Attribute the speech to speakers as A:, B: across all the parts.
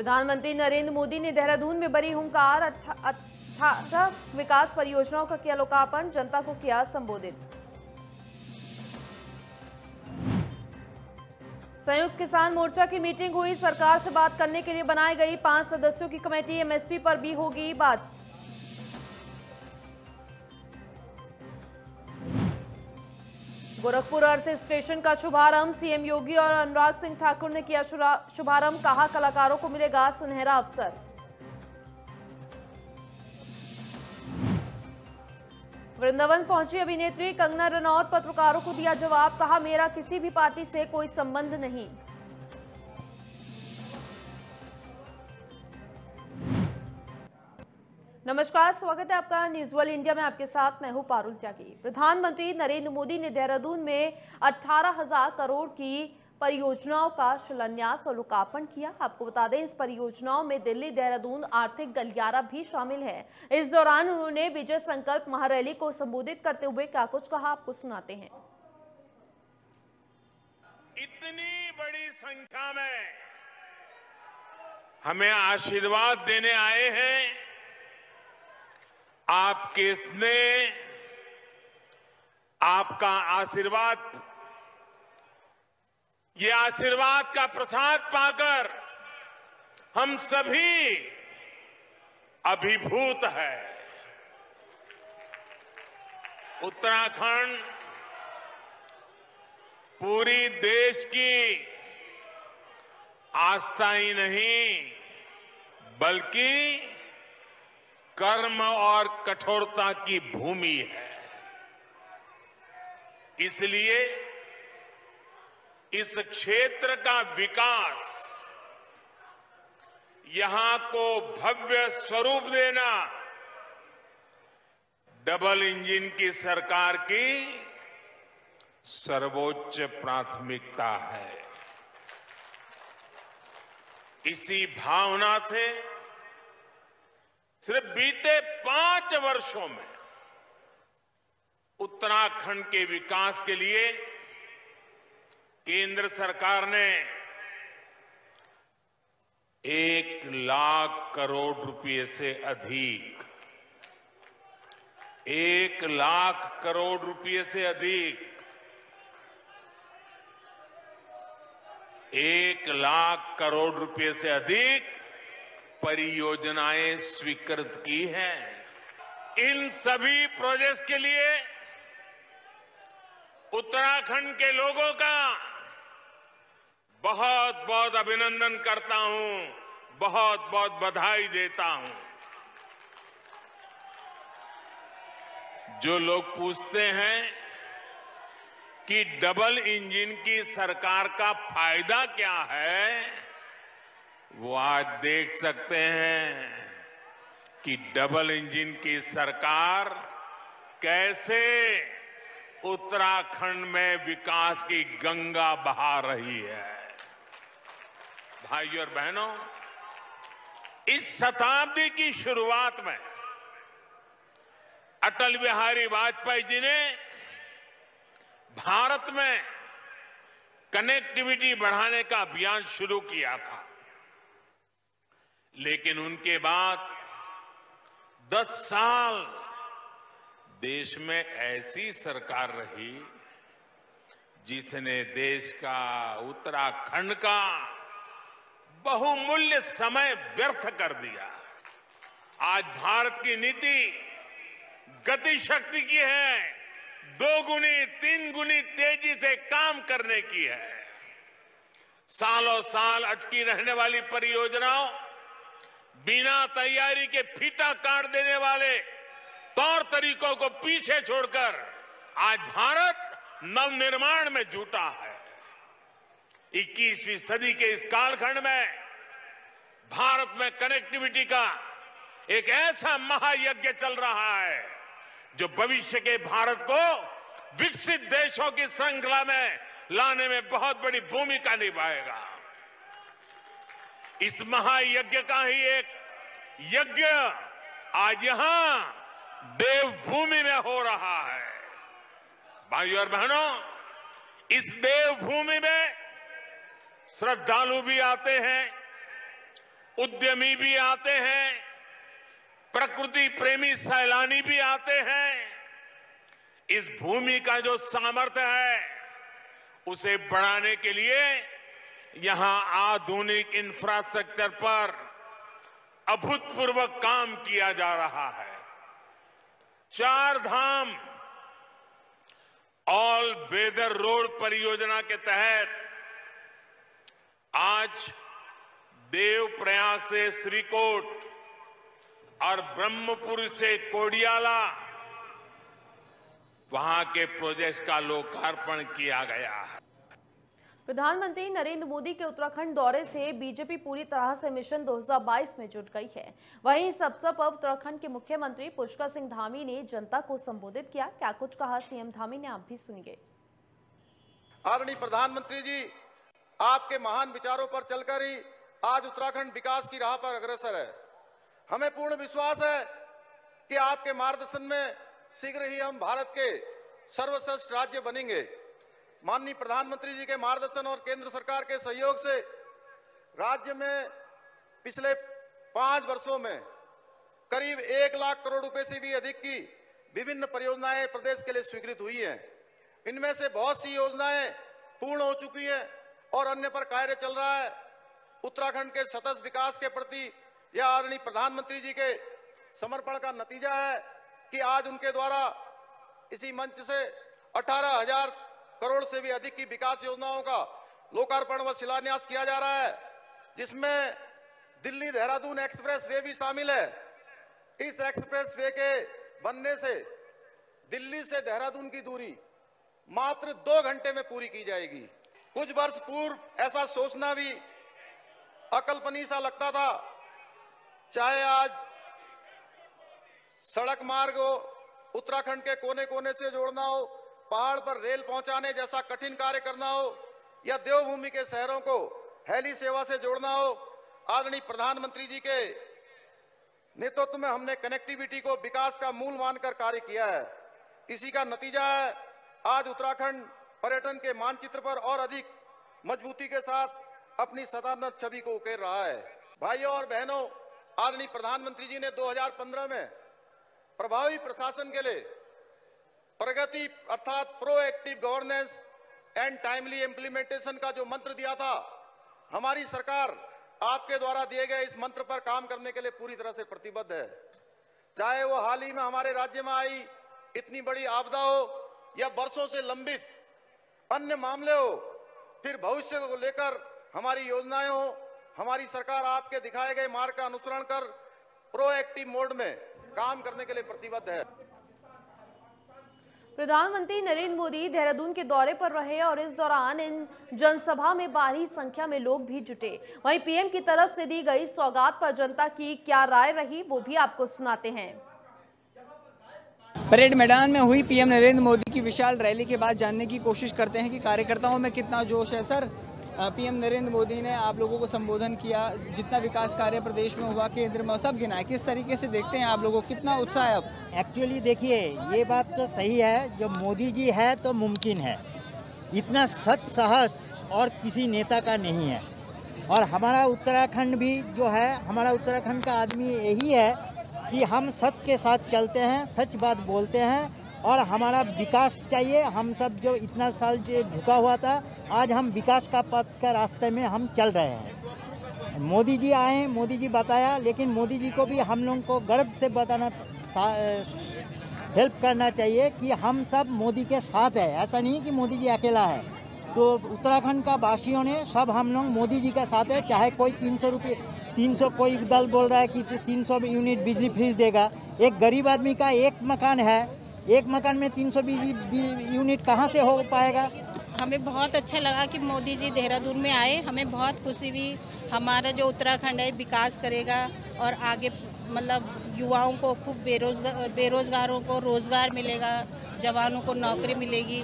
A: प्रधानमंत्री नरेंद्र मोदी ने देहरादून में बड़ी हुंकार अठारह विकास परियोजनाओं का किया लोकार्पण, जनता को किया संबोधित। संयुक्त किसान मोर्चा की मीटिंग हुई। सरकार से बात करने के लिए बनाई गई पाँच सदस्यों की कमेटी एमएसपी पर भी होगी बात। गोरखपुर अर्थ स्टेशन का शुभारंभ सीएम योगी और अनुराग सिंह ठाकुर ने किया शुभारंभ, कहा कलाकारों को मिलेगा सुनहरा अवसर। वृंदावन पहुँची अभिनेत्री कंगना रनौत, पत्रकारों को दिया जवाब, कहा, मेरा किसी भी पार्टी से कोई संबंध नहीं। नमस्कार, स्वागत है आपका न्यूज़ वर्ल्ड इंडिया में। आपके साथ मैं हूँ पारुल त्यागी। प्रधानमंत्री नरेंद्र मोदी ने देहरादून में अठारह हज़ार करोड़ की परियोजनाओं का शिलान्यास और लोकार्पण किया। आपको बता दें, इस परियोजनाओं में दिल्ली, देहरादून, आर्थिक गलियारा भी शामिल है। इस दौरान उन्होंने विजय संकल्प महारैली को संबोधित करते हुए क्या कुछ कहा, आपको सुनाते हैं।
B: इतनी बड़ी संख्या में हमें आशीर्वाद देने आए हैं। आपके स्नेह आपका आशीर्वाद, ये आशीर्वाद का प्रसाद पाकर हम सभी अभिभूत है। उत्तराखंड पूरी देश की आस्था ही नहीं, बल्कि कर्म और कठोरता की भूमि है। इसलिए इस क्षेत्र का विकास यहाँ को भव्य स्वरूप देना, डबल इंजन की सरकार की सर्वोच्च प्राथमिकता है। इसी भावना से सिर्फ़ बीते पाँच वर्षों में उत्तराखंड के विकास के लिए केंद्र सरकार ने एक लाख करोड़ रुपए से अधिक, एक लाख करोड़ रुपए से अधिक, एक लाख करोड़ रुपए से अधिक परियोजनाएँ स्वीकृत की हैं। इन सभी प्रोजेक्ट्स के लिए उत्तराखंड के लोगों का बहुत बहुत अभिनंदन करता हूँ बहुत बहुत बधाई देता हूँ। जो लोग पूछते हैं कि डबल इंजन की सरकार का फ़ायदा क्या है वो आज देख सकते हैं कि डबल इंजन की सरकार कैसे उत्तराखंड में विकास की गंगा बहा रही है। भाइयों और बहनों, इस शताब्दी की शुरुआत में अटल बिहारी वाजपेयी जी ने भारत में कनेक्टिविटी बढ़ाने का अभियान शुरू किया था। लेकिन उनके बाद 10 साल देश में ऐसी सरकार रही जिसने देश का उत्तराखंड का बहुमूल्य समय व्यर्थ कर दिया। आज भारत की नीति गति शक्ति की है, दो गुनी, तीन गुनी तेज़ी से काम करने की है। सालों साल अटकी रहने वाली परियोजनाओं बिना तैयारी के फीता काट देने वाले तौर तरीकों को पीछे छोड़कर आज भारत नवनिर्माण में जुटा है। 21वीं सदी के इस कालखंड में भारत में कनेक्टिविटी का एक ऐसा महायज्ञ चल रहा है, जो भविष्य के भारत को विकसित देशों की श्रृंखला में लाने में बहुत बड़ी भूमिका निभाएगा। इस महायज्ञ का ही एक यज्ञ आज यहाँ देवभूमि में हो रहा है। भाइयों और बहनों, इस देवभूमि में श्रद्धालु भी आते हैं, उद्यमी भी आते हैं, प्रकृति प्रेमी सैलानी भी आते हैं। इस भूमि का जो सामर्थ्य है, उसे बढ़ाने के लिए यहाँ आधुनिक इंफ्रास्ट्रक्चर पर अभूतपूर्व काम किया जा रहा है। चार धाम ऑल वेदर रोड परियोजना के तहत आज देव प्रयाग से श्रीकोट और ब्रह्मपुर से कोडियाला, वहाँ के प्रोजेक्ट का लोकार्पण किया गया है।
A: प्रधानमंत्री नरेंद्र मोदी के उत्तराखंड दौरे से बीजेपी पूरी तरह से मिशन 2022 में जुट गई है। वहीं इस अवसर पर उत्तराखंड के मुख्यमंत्री पुष्कर सिंह धामी ने जनता को संबोधित किया। क्या कुछ कहा सीएम धामी ने, आप भी सुनिए।
C: आदरणीय प्रधानमंत्री जी, आपके महान विचारों पर चलकर ही आज उत्तराखंड विकास की राह पर अग्रसर है। हमें पूर्ण विश्वास है कि आपके मार्गदर्शन में शीघ्र ही हम भारत के सर्वश्रेष्ठ राज्य बनेंगे। माननीय प्रधानमंत्री जी के मार्गदर्शन और केंद्र सरकार के सहयोग से राज्य में पिछले पाँच वर्षों में करीब एक लाख करोड़ रुपए से भी अधिक की विभिन्न परियोजनाएँ प्रदेश के लिए स्वीकृत हुई हैं। इनमें से बहुत सी योजनाएँ पूर्ण हो चुकी हैं और अन्य पर कार्य चल रहा है। उत्तराखंड के सतत विकास के प्रति यह आदरणीय प्रधानमंत्री जी के समर्पण का नतीजा है कि आज उनके द्वारा इसी मंच से अठारह हज़ार करोड़ से भी अधिक की विकास योजनाओं का लोकार्पण व शिलान्यास किया जा रहा है, जिसमें दिल्ली देहरादून एक्सप्रेस वे भी शामिल है। इस एक्सप्रेस वे के बनने से दिल्ली से देहरादून की दूरी मात्र दो घंटे में पूरी की जाएगी। कुछ वर्ष पूर्व ऐसा सोचना भी अकल्पनीय सा लगता था, चाहे आज सड़क मार्ग हो, उत्तराखंड के कोने कोने से जोड़ना हो पहाड़ पर रेल पहुँचाने जैसा कठिन कार्य करना हो, या देवभूमि के शहरों को हेली सेवा से जोड़ना हो, आदरणीय प्रधानमंत्री जी के नेतृत्व में हमने कनेक्टिविटी को विकास का मूल मानकर कार्य किया है। इसी का नतीजा है, आज उत्तराखंड पर्यटन के मानचित्र पर और अधिक मजबूती के साथ अपनी सदानत छवि को उकेर रहा है। भाइयों और बहनों, आदरणीय प्रधानमंत्री जी ने 2015 में प्रभावी प्रशासन के लिए प्रगति अर्थात proactive governance and timely implementation का जो मंत्र दिया था, हमारी सरकार आपके द्वारा दिए गए इस मंत्र पर काम करने के लिए पूरी तरह से प्रतिबद्ध है। चाहे वो हाल ही में हमारे राज्य में आई इतनी बड़ी आपदा हो या वर्षों से लंबित अन्य मामले हो, फिर भविष्य को लेकर हमारी योजनाएँ हो, हमारी सरकार आपके दिखाए गए मार्ग का अनुसरण कर प्रोएक्टिव मोड में काम करने के लिए प्रतिबद्ध है।
A: प्रधानमंत्री नरेंद्र मोदी देहरादून के दौरे पर रहे और इस दौरान इन जनसभा में भारी संख्या में लोग भी जुटे। वहीं पीएम की तरफ़ से दी गई सौगात पर जनता की क्या राय रही, वो भी आपको सुनाते हैं।
D: परेड मैदान में हुई पीएम नरेंद्र मोदी की विशाल रैली के बाद जानने की कोशिश करते हैं कि कार्यकर्ताओं में कितना जोश है, सर? पीएम नरेंद्र मोदी ने आप लोगों को संबोधन किया, जितना विकास कार्य प्रदेश में हुआ, केंद्र में सब गिनाए किस तरीके से देखते हैं आप लोगों कितना उत्साह है अब?
E: एक्चुअली देखिए, ये बात तो सही है, जो मोदी जी है तो मुमकिन है। इतना सच, साहस और किसी नेता का नहीं है। और हमारा उत्तराखंड भी जो है, हमारा उत्तराखंड का आदमी यही है कि हम सच के साथ चलते हैं, सच बात बोलते हैं, और हमारा विकास चाहिए। हम सब जो इतना साल से झुका हुआ था आज हम विकास का पथ का रास्ते में हम चल रहे हैं। मोदी जी आए, मोदी जी बताया, लेकिन मोदी जी को भी हम लोगों को गर्व से बताना हेल्प करना चाहिए कि हम सब मोदी के साथ है। ऐसा नहीं कि मोदी जी अकेला है। तो उत्तराखंड का वासियों ने सब हम लोग मोदी जी के साथ है, चाहे कोई तीन सौ रुपये, तीन सौ कोई दल बोल रहा है कि तीन सौ यूनिट बिजली फ्री देगा। एक गरीब आदमी का एक मकान है, एक मकान में 300 बिजली यूनिट कहाँ से हो पाएगा?
F: हमें बहुत अच्छा लगा कि मोदी जी देहरादून में आए। हमें बहुत खुशी हुई। हमारा जो उत्तराखंड है विकास करेगा और आगे मतलब युवाओं को खूब बेरोजगार, बेरोजगारों को रोज़गार मिलेगा, जवानों को नौकरी मिलेगी।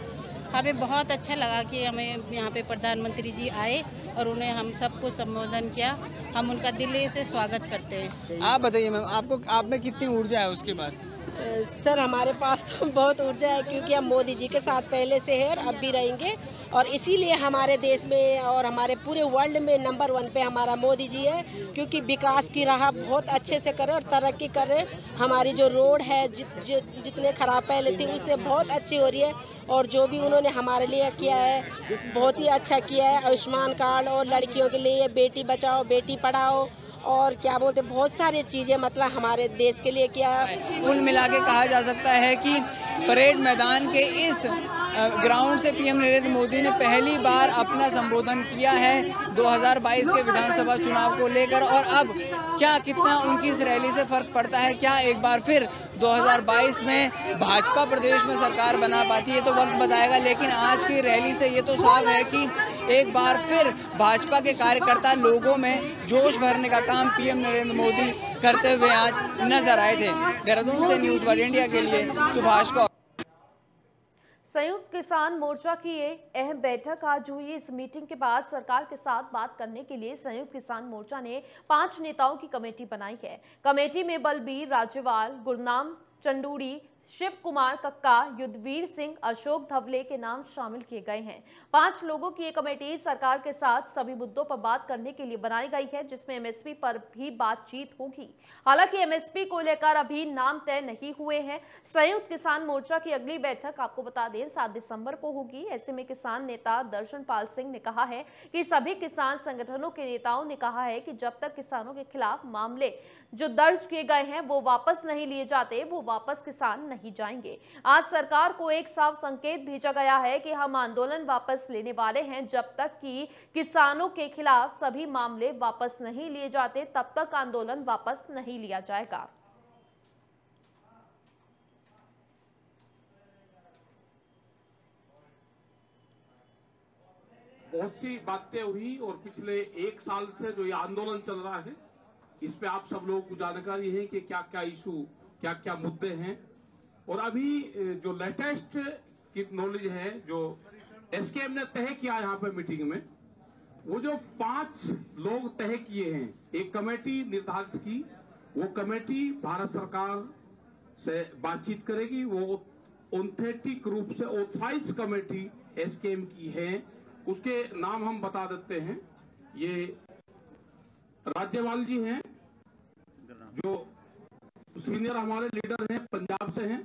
F: हमें बहुत अच्छा लगा कि हमें यहाँ पे प्रधानमंत्री जी आए और उन्हें हम सबको संबोधन किया। हम उनका दिल्ली से स्वागत करते हैं।
D: आप बताइए मैम, आपको, आप में कितनी ऊर्जा है उसके बाद?
G: सर हमारे पास तो बहुत ऊर्जा है क्योंकि हम मोदी जी के साथ पहले से है और अब भी रहेंगे। और इसीलिए हमारे देश में और हमारे पूरे वर्ल्ड में नंबर वन पे हमारा मोदी जी है क्योंकि विकास की राह बहुत अच्छे से करे और तरक्की कर। हमारी जो रोड है जि, जि, जितने खराब पहले थी उससे बहुत अच्छी हो रही है। और जो भी उन्होंने हमारे लिए किया है बहुत ही अच्छा किया है। आयुष्मान कार्ड और लड़कियों के लिए बेटी बचाओ बेटी पढ़ाओ और क्या बोलते बहुत सारी चीज़ें मतलब हमारे देश के लिए क्या
D: कुल मिला के कहा जा सकता है कि परेड मैदान के इस ग्राउंड से पीएम नरेंद्र मोदी ने पहली बार अपना संबोधन किया है 2022 के विधानसभा चुनाव को लेकर। और अब क्या कितना उनकी इस रैली से फ़र्क पड़ता है, क्या एक बार फिर 2022 में भाजपा प्रदेश में सरकार बना पाती है तो वक्त बताएगा। लेकिन आज की रैली से ये तो साफ़ है कि एक बार फिर भाजपा के कार्यकर्ता लोगों में जोश भरने का काम पीएम नरेंद्र मोदी करते हुए आज नज़र आए थे। देहरादून से न्यूज़ वर्ल्ड इंडिया के लिए सुभाष को
A: संयुक्त किसान मोर्चा की ये अहम बैठक आज हुई। इस मीटिंग के बाद सरकार के साथ बात करने के लिए संयुक्त किसान मोर्चा ने पाँच नेताओं की कमेटी बनाई है। कमेटी में बलबीर, राज्यवाल, गुरनाम, चंडूड़ी शिव कुमार कक्का, युद्धवीर सिंह, अशोक धवले के नाम शामिल किए गए हैं। पाँच लोगों की ये कमेटी सरकार के साथ सभी मुद्दों पर बात करने के लिए बनाई गई है, जिसमें एमएसपी पर भी बातचीत होगी। हालाँकि एमएसपी को लेकर अभी नाम तय नहीं हुए हैं। संयुक्त किसान मोर्चा की अगली बैठक आपको बता दें, सात दिसंबर को होगी। ऐसे में किसान नेता दर्शन पाल सिंह ने कहा है कि सभी किसान संगठनों के नेताओं ने कहा है कि जब तक किसानों के खिलाफ मामले जो दर्ज किए गए हैं, वो वापस नहीं लिए जाते, वो वापस किसान नहीं जाएँगे। आज सरकार को एक साफ़ संकेत भेजा गया है कि हम आंदोलन वापस लेने वाले हैं, जब तक कि किसानों के खिलाफ सभी मामले वापस नहीं लिए जाते, तब तक आंदोलन वापस नहीं लिया जाएगा।
H: बहुत सी बातें हुई और पिछले एक साल से जो ये आंदोलन चल रहा है इस पे आप सब लोगों को जानकारी है कि क्या क्या इशू क्या क्या मुद्दे हैं। और अभी जो लेटेस्ट की नॉलेज है, जो एसकेएम ने तय किया यहाँ पे मीटिंग में, वो जो पाँच लोग तय किए हैं, एक कमेटी निर्धारित की, वो कमेटी भारत सरकार से बातचीत करेगी, वो ओंथेटिक रूप से ऑथराइज कमेटी एसकेएम की है, उसके नाम हम बता देते हैं। ये राज्यपाल जी हैं, जो सीनियर हमारे लीडर हैं, पंजाब से हैं,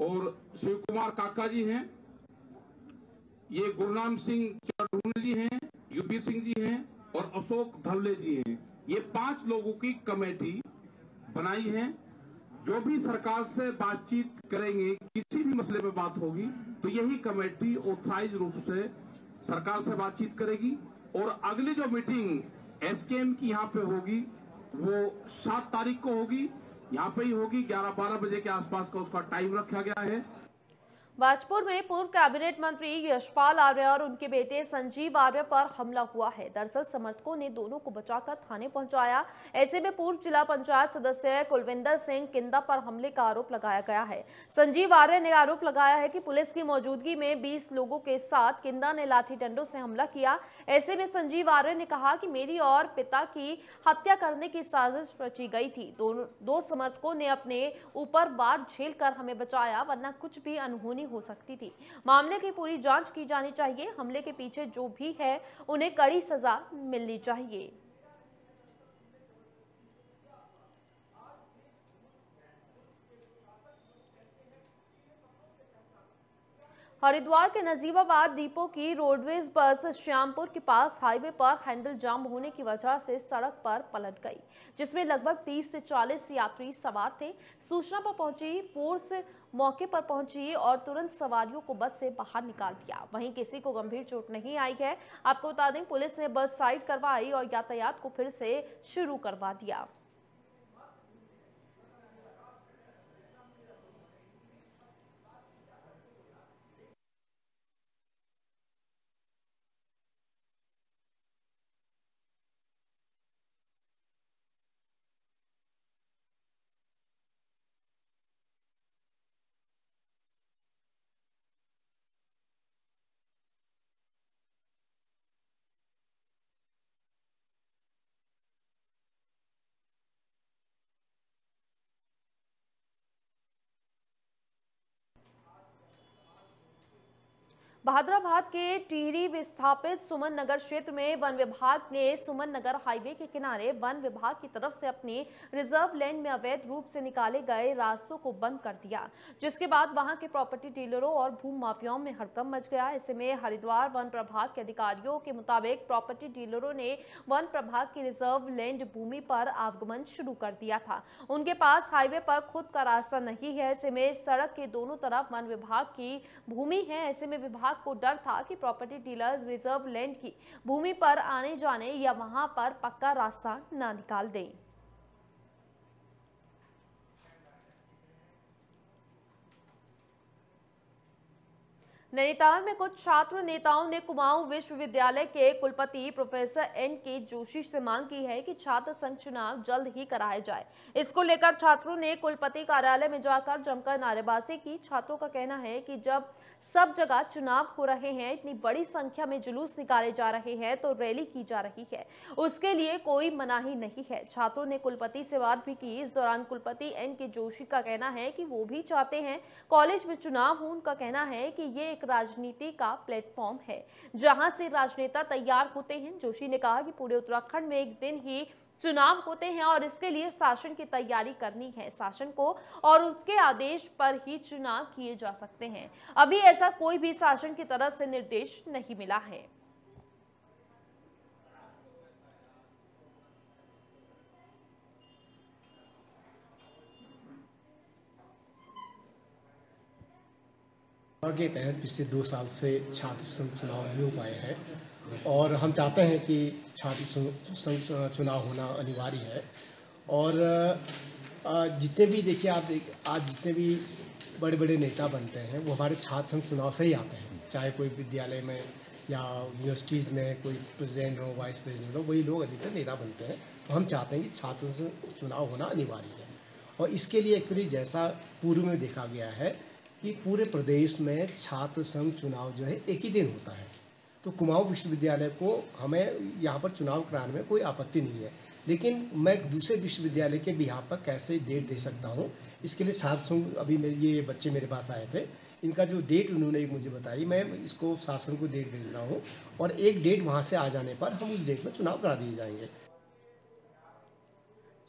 H: और शिव कुमार काका जी हैं, ये गुरनाम सिंह चढ़ून जी हैं युवीर सिंह जी हैं, और अशोक धवले जी हैं। ये पाँच लोगों की कमेटी बनाई है। जो भी सरकार से बातचीत करेंगे, किसी भी मसले पे बात होगी तो यही कमेटी ऑथराइज रूप से सरकार से बातचीत करेगी। और अगली जो मीटिंग एसकेएम की यहाँ पे होगी, वो सात तारीख को होगी। यहाँ पे ही होगी, ग्यारह बारह बजे के आसपास का उसका टाइम रखा गया है।
A: बाजपुर में पूर्व कैबिनेट मंत्री यशपाल आर्य और उनके बेटे संजीव आर्य पर हमला हुआ है। दरअसल समर्थकों ने दोनों को बचाकर थाने पहुँचाया। ऐसे में पूर्व जिला पंचायत सदस्य कुलविंदर सिंह किंदा पर हमले का आरोप लगाया गया है। संजीव आर्य ने आरोप लगाया है कि पुलिस की मौजूदगी में बीस लोगों के साथ किंदा ने लाठी डंडों से हमला किया। ऐसे में संजीव आर्य ने कहा कि मेरी और पिता की हत्या करने की साजिश रची गई थी। दोनों दो समर्थकों ने अपने ऊपर बार झेल हमें बचाया, वरना कुछ भी अनहोनी हो सकती थी। मामले की पूरी जाँच की जानी चाहिए। हमले के पीछे जो भी है, उन्हें कड़ी सजा मिलनी चाहिए। हरिद्वार के नजीबाबाद डिपो की रोडवेज़ बस श्यामपुर के पास हाईवे पर हैंडल जाम होने की वजह से सड़क पर पलट गई, जिसमें लगभग 30 से 40 यात्री सवार थे। सूचना पर पहुँची फोर्स मौके पर पहुँची और तुरंत सवारियों को बस से बाहर निकाल दिया। वहीं किसी को गंभीर चोट नहीं आई है। आपको बता दें, पुलिस ने बस साइड करवाई और यातायात को फिर से शुरू करवा दिया। बहादुराबाद के टिहरी विस्थापित सुमन नगर क्षेत्र में वन विभाग ने सुमन नगर हाईवे के किनारे वन विभाग की तरफ़ से अपनी रिज़र्व लैंड में अवैध रूप से निकाले गए रास्तों को बंद कर दिया, जिसके बाद वहाँ के प्रॉपर्टी डीलरों और भूमि माफियाओं में हड़कम मच गया। ऐसे में हरिद्वार वन प्रभाग के अधिकारियों के मुताबिक प्रॉपर्टी डीलरों ने वन प्रभाग की रिज़र्व लैंड भूमि पर आवागमन शुरू कर दिया था। उनके पास हाईवे पर खुद का रास्ता नहीं है। ऐसे में सड़क के दोनों तरफ़ वन विभाग की भूमि है। ऐसे में विभाग विभाग को डर था कि प्रॉपर्टी डीलर रिज़र्व लैंड की भूमि पर आने जाने या वहाँ पर पक्का रास्ता न निकाल दें। नैनीताल में कुछ छात्र नेताओं ने कुमाऊं विश्वविद्यालय के कुलपति प्रोफेसर एन के जोशी से मांग की है कि छात्र संघ चुनाव जल्द ही कराया जाए। इसको लेकर छात्रों ने कुलपति कार्यालय में जाकर जमकर नारेबाजी की। छात्रों का कहना है कि जब सब जगह चुनाव हो रहे हैं, इतनी बड़ी संख्या में जुलूस निकाले जा रहे हैं तो रैली की जा रही है। उसके लिए कोई मनाही नहीं है। छात्रों ने कुलपति से बात भी की। इस दौरान कुलपति एन के जोशी का कहना है कि वो भी चाहते हैं, कॉलेज में चुनाव हो, उनका कहना है कि ये एक राजनीति का प्लेटफॉर्म है। जहाँ से राजनेता तैयार होते हैं, जोशी ने कहा कि पूरे उत्तराखंड में एक दिन ही चुनाव होते हैं और इसके लिए शासन की तैयारी करनी है। शासन को और उसके आदेश पर ही चुनाव किए जा सकते हैं। अभी ऐसा कोई भी शासन की तरफ़ से निर्देश नहीं मिला है।
I: के तहत पिछले दो साल से छात्र संघ चुनाव नहीं हो पाए हैं। और हम चाहते हैं कि छात्र चुनाव होना अनिवार्य है। और जितने भी देखिए आप देख, आज जितने भी बड़े बड़े नेता बनते हैं, वो हमारे छात्र संघ चुनाव से ही आते हैं। चाहे कोई विद्यालय में या यूनिवर्सिटीज़ में कोई प्रेसिडेंट हो वाइस प्रेसिडेंट हो, वही लोग अधिकतर नेता बनते हैं। तो हम चाहते हैं कि छात्र संघ चुनाव होना अनिवार्य है। और इसके लिए एक्चुअली जैसा पूर्व में देखा गया है कि पूरे प्रदेश में छात्र संघ चुनाव जो है एक ही दिन होता है। तो कुमाऊं विश्वविद्यालय को हमें यहाँ पर चुनाव कराने में कोई आपत्ति नहीं है। लेकिन मैं दूसरे विश्वविद्यालय के बिहार पर कैसे डेट दे सकता हूँ, इसके लिए छात्र संघ अभी मेरे, ये बच्चे मेरे पास आए थे, इनका जो डेट उन्होंने मुझे बताई, मैं इसको शासन को डेट भेज रहा हूँ और एक डेट वहाँ से आ जाने पर हम उस डेट में चुनाव करा दिए जाएँगे।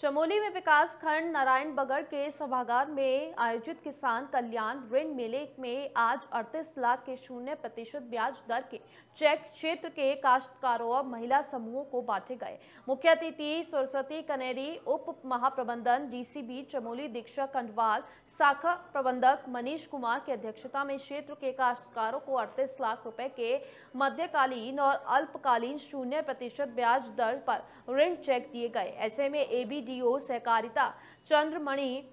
A: चमोली में विकास खंड नारायण बगड़ के सभागार में आयोजित किसान कल्याण ऋण मेले में आज 38 लाख के शून्य प्रतिशत ब्याज दर के चेक क्षेत्र के काश्तकारों और महिला समूहों को बांटे गए। मुख्य अतिथि सरस्वती कनेरी, उप महाप्रबंधन डीसीबी चमोली दीक्षा कंडवाल शाखा प्रबंधक मनीष कुमार की अध्यक्षता में क्षेत्र के काश्तकारों को अड़तीस लाख रुपए के मध्यकालीन और अल्पकालीन शून्य प्रतिशत ब्याज दर पर ऋण चेक दिए गए। ऐसे में एबीडीओ सहकारिता चंद्रमणि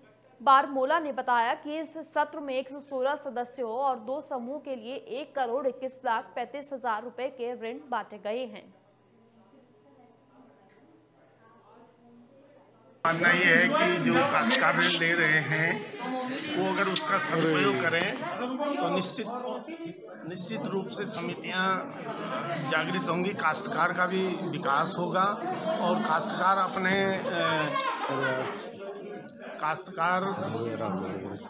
A: बारमोला ने बताया कि इस सत्र में 116 सदस्यों और दो समूह के लिए एक करोड़ इक्कीस लाख पैंतीस हज़ार रुपए के ऋण बांटे गए हैं।
J: मानना ये है कि जो काश्तकार ऋण ले रहे हैं, वो अगर उसका सदुपयोग करें तो निश्चित निश्चित रूप से समितियाँ जागृत होंगी। काश्तकार का भी विकास होगा और काश्तकार अपने काश्तकार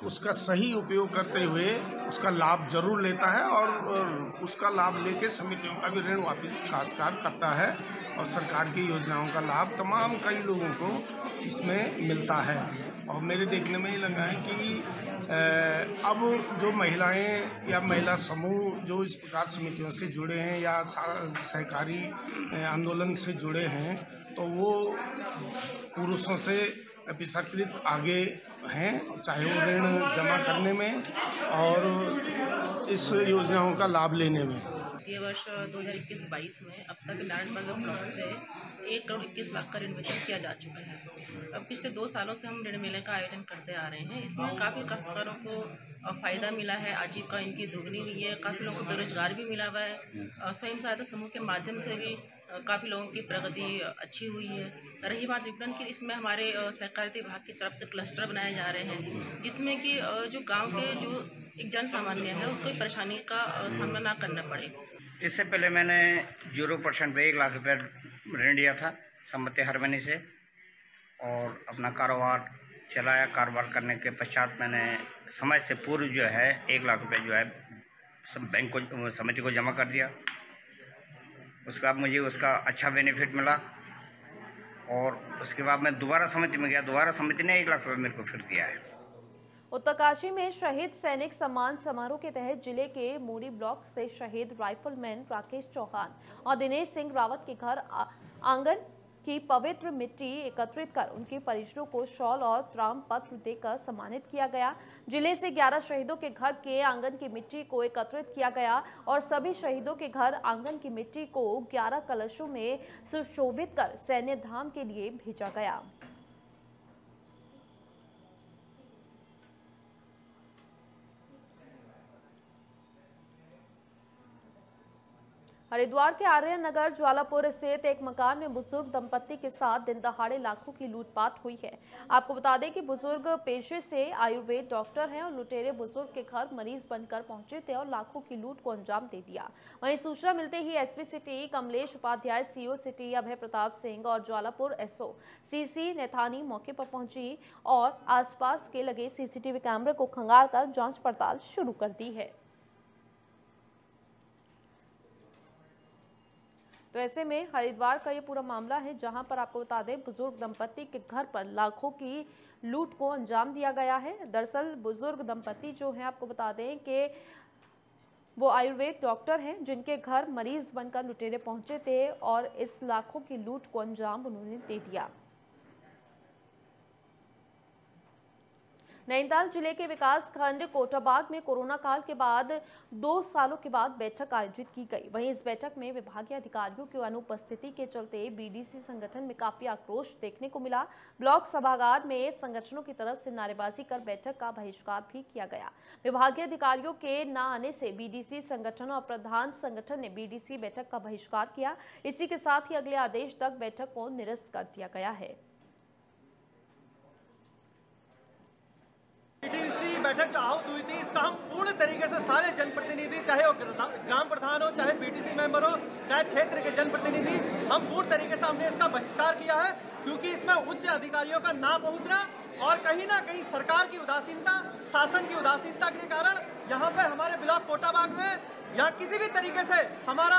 J: उसका सही उपयोग करते हुए उसका लाभ ज़रूर लेता है और उसका लाभ लेके समितियों का भी ऋण वापस काश्तकार करता है और सरकार की योजनाओं का लाभ तमाम कई लोगों को इसमें मिलता है। और मेरे देखने में ये लगा है कि अब जो महिलाएँ या महिला समूह जो इस प्रकार समितियों से जुड़े हैं या सहकारी आंदोलन से जुड़े हैं तो वो पुरुषों से अपेक्षाकृत आगे हैं, चाहे वो ऋण जमा करने में और इस योजनाओं का लाभ लेने में।
K: ये वर्ष 2021-22 में अब तक नारायणबाग ब्लॉक से एक करोड़ इक्कीस लाख का ऋण वितरण किया जा चुका है। अब पिछले दो सालों से हम ऋण मेले का आयोजन करते आ रहे हैं। इसमें काफ़ी काश्तकारों को फ़ायदा मिला है, आजीविका इनकी दोगुनी हुई है, काफ़ी लोगों को बेरोजगार भी मिला हुआ है। स्वयं सहायता समूह के माध्यम से भी काफ़ी लोगों की प्रगति अच्छी हुई है। रही बात विपणन की, इसमें हमारे सहकारिता विभाग की तरफ़ से क्लस्टर बनाए जा रहे हैं, जिसमें कि जो गाँव के जो एक जन सामान्य है, उसको परेशानी का सामना ना करना पड़े।
L: इससे पहले मैंने ज़ीरो परसेंट पर एक लाख रुपये ऋण लिया था सम्मति हरमनी से, और अपना कारोबार चलाया, कारोबार करने के पश्चात मैंने समय से पूर्व जो है, एक लाख रुपए जो है, सब बैंक को समिति को जमा कर दिया। उसके मुझे उसका अच्छा बेनिफिट मिला। और उसके बाद मैं दोबारा समिति में गया। दोबारा समिति ने एक लाख रुपये मेरे को फिर दिया है।
A: उत्तरकाशी में शहीद सैनिक सम्मान समारोह के तहत ज़िले के मूडी ब्लॉक से शहीद राइफलमैन राकेश चौहान और दिनेश सिंह रावत के घर आँगन की पवित्र मिट्टी एकत्रित कर उनके परिजनों को शॉल और त्राम पत्र देकर सम्मानित किया गया। ज़िले से 11 शहीदों के घर के आँगन की मिट्टी को एकत्रित किया गया और सभी शहीदों के घर आँगन की मिट्टी को 11 कलशों में सुशोभित कर सैन्य धाम के लिए भेजा गया। हरिद्वार के आर्य नगर, ज्वालापुर स्थित एक मकान में बुज़ुर्ग दंपत्ति के साथ दिन दहाड़े लाखों की लूटपाट हुई है। आपको बता दें कि बुज़ुर्ग पेशे से आयुर्वेद डॉक्टर हैं और लुटेरे बुज़ुर्ग के घर मरीज़ बनकर पहुँचे थे और लाखों की लूट को अंजाम दे दिया। वहीं सूचना मिलते ही SP city, Kamlesh Upadhyay, CO city, Abhay Pratap Singh और ज्वालापुर एसओ सीसी नेथानी मौके पर पहुँची और आसपास के लगे सीसीटीवी कैमरे को खंगाल कर जाँच पड़ताल शुरू कर दी है। तो ऐसे में हरिद्वार का ये पूरा मामला है, जहाँ पर आपको बता दें, बुज़ुर्ग दंपति के घर पर लाखों की लूट को अंजाम दिया गया है। दरअसल बुज़ुर्ग दंपति जो है, आपको बता दें कि वो आयुर्वेद डॉक्टर हैं, जिनके घर मरीज़ बनकर लुटेरे पहुँचे थे और इस लाखों की लूट को अंजाम उन्होंने दे दिया। नैनीताल ज़िले के विकास खंड कोटाबाग में कोरोना काल के बाद दो सालों के बाद बैठक आयोजित की गई। वहीं इस बैठक में विभागीय अधिकारियों की अनुपस्थिति के चलते बीडीसी संगठन में काफ़ी आक्रोश देखने को मिला। ब्लॉक सभागार में संगठनों की तरफ़ से नारेबाजी कर बैठक का बहिष्कार भी किया गया। विभागीय अधिकारियों के न आने से बीडीसी संगठन और प्रधान संगठन ने बीडीसी बैठक का बहिष्कार किया। इसी के साथ ही अगले आदेश तक बैठक को निरस्त कर दिया गया है।
M: की बैठक जो आहूत हुई थी। इसका हम पूर्ण तरीके से सारे जनप्रतिनिधि, चाहे वो ग्राम प्रधान हो, चाहे बीटीसी मेंबर हो, चाहे क्षेत्र के जनप्रतिनिधि, हम पूर्ण तरीके से हमने इसका बहिष्कार किया है, क्योंकि इसमें उच्च अधिकारियों का ना पहुँचना और कहीं ना कहीं सरकार की उदासीनता, शासन की उदासीनता के कारण यहाँ पे हमारे ब्लॉक कोटाबाग में यहाँ किसी भी तरीके से हमारा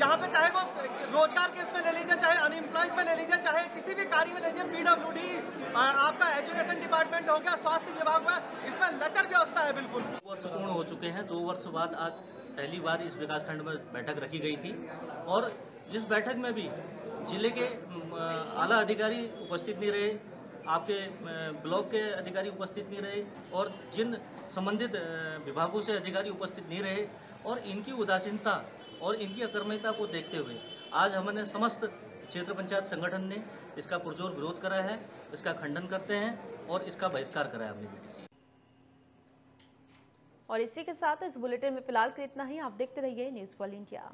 M: यहाँ पे चाहे वो रोज़गार के इसमें ले लीजिए, चाहे अनएम्प्लॉयज में ले लीजिए, चाहे किसी भी कार्य में ले लीजिए पीडब्ल्यूडी आपका एजुकेशन डिपार्टमेंट हो गया, स्वास्थ्य विभाग हुआ इसमें लचर व्यवस्था है बिल्कुल।
N: वर्ष पूर्ण हो चुके हैं, दो वर्ष बाद आज पहली बार इस विकास खंड में बैठक रखी गई थी और जिस बैठक में भी ज़िले के आला अधिकारी उपस्थित नहीं रहे, आपके ब्लॉक के अधिकारी उपस्थित नहीं रहे और जिन संबंधित विभागों से अधिकारी उपस्थित नहीं रहे और इनकी उदासीनता और इनकी अकर्मयता को देखते हुए आज हमने समस्त क्षेत्र पंचायत संगठन ने इसका पुरजोर विरोध करा है, इसका खंडन करते हैं और इसका बहिष्कार करा है हमने बीटीसी
A: और इसी के साथ इस बुलेटिन में फ़िलहाल के इतना ही। आप देखते रहिए न्यूज़ वॉल इंडिया